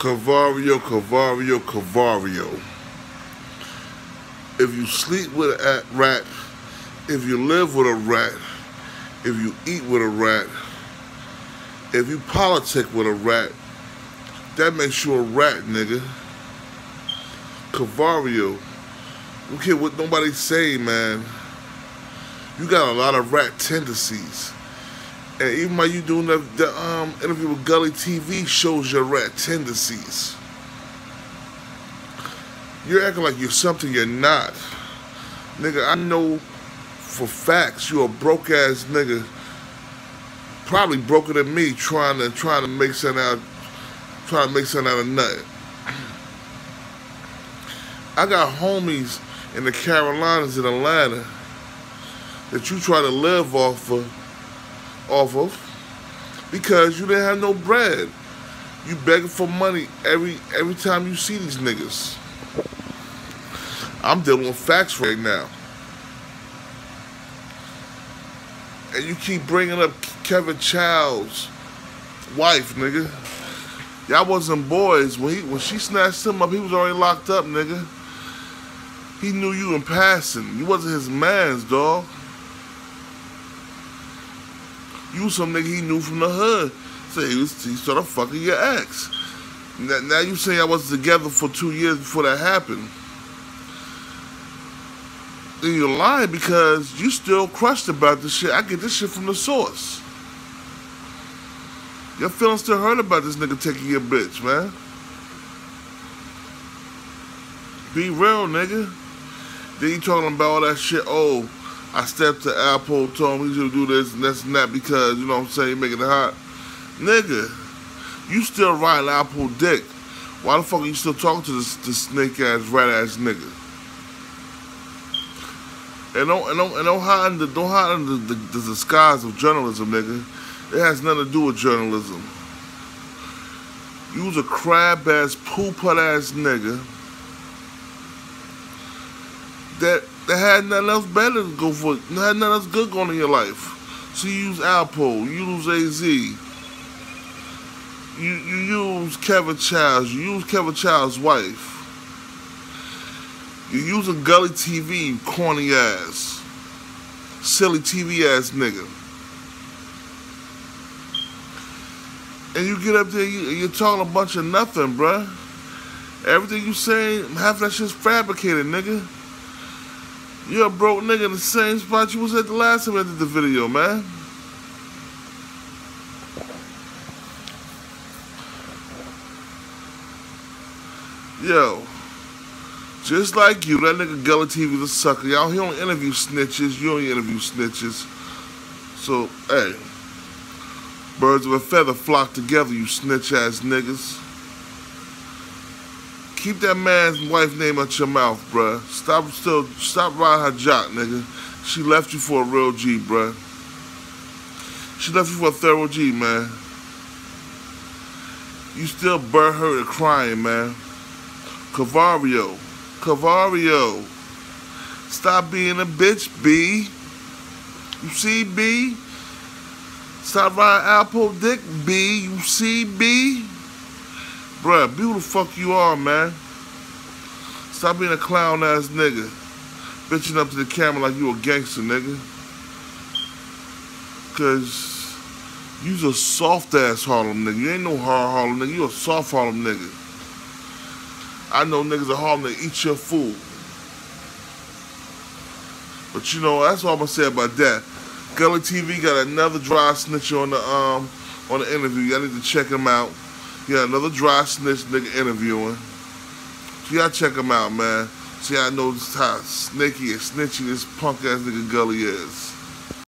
Cavario, Cavario, Cavario. If you sleep with a rat, if you live with a rat, if you eat with a rat, if you politic with a rat, that makes you a rat, nigga. Cavario. Don't care what nobody say, man. You got a lot of rat tendencies. And even while you doing the, the um, interview with Gully TV shows your rat tendencies. You're acting like you're something you're not. Nigga, I know for facts you're a broke ass nigga. Probably broker than me trying to trying to make something out trying to make something out of nothing. I got homies in the Carolinas in Atlanta that you try to live off of off of because you didn't have no bread. You begging for money every every time you see these niggas. I'm dealing with facts right now. And you keep bringing up Kevin Childs' wife, nigga. Y'all wasn't boys. When he when she snatched him up, he was already locked up, nigga. He knew you in passing. You wasn't his man's, dog. You some nigga he knew from the hood. So he was he started fucking your ex. Now, now you say I was together for two years before that happened. Then you're lying because you still crushed about this shit. I get this shit from the source. Your feelings still hurt about this nigga taking your bitch, man. Be real, nigga. Then you talking about all that shit, oh, I stepped to Alpo, told him he should do this and this and that because, you know what I'm saying, making it hot. Nigga, you still riding Alpo dick. Why the fuck are you still talking to this, this snake ass, rat ass nigga? And don't and don't and don't hide under don't hide under the, the, the disguise of journalism, nigga. It has nothing to do with journalism. You was a crab ass, poo put ass nigga that that had nothing else better to go for, had nothing else good going in your life. So you use Alpo, you use AZ, you you use Kevin Childs, you use Kevin Childs' wife. You using Gully TV, corny ass, silly TV ass nigga. And you get up there, you, you're talking a bunch of nothing, bruh. Everything you say, half that shit's fabricated, nigga. You're a broke nigga in the same spot you was at the last time I did the video, man. Yo, just like you, that nigga Gully TV a sucker. Y'all, he don't interview snitches. You don't interview snitches. So, hey, birds of a feather flock together, you snitch ass niggas. Keep that man's wife name out your mouth, bruh. Stop still stop riding her jock, nigga. She left you for a real G, bruh. She left you for a thorough G, man. You still burn her to crying, man. Cavario. Cavario. Stop being a bitch, B. You see, B? Stop riding Alpo Dick, B. You see, B? Bruh, be who the fuck you are, man. Stop being a clown ass nigga. Bitching up to the camera like you a gangster, nigga. Cause you's a soft ass Harlem nigga. You ain't no hard Harlem nigga. You a soft Harlem nigga. I know niggas at Harlem that eat your food. But you know, that's all I'm gonna say about that. Gully TV got another dry snitch on the um on the interview. Y'all need to check him out. Yeah, another dry snitch nigga interviewing. So y'all check him out, man. See, I know just how snaky and snitchy this punk ass nigga Gully is.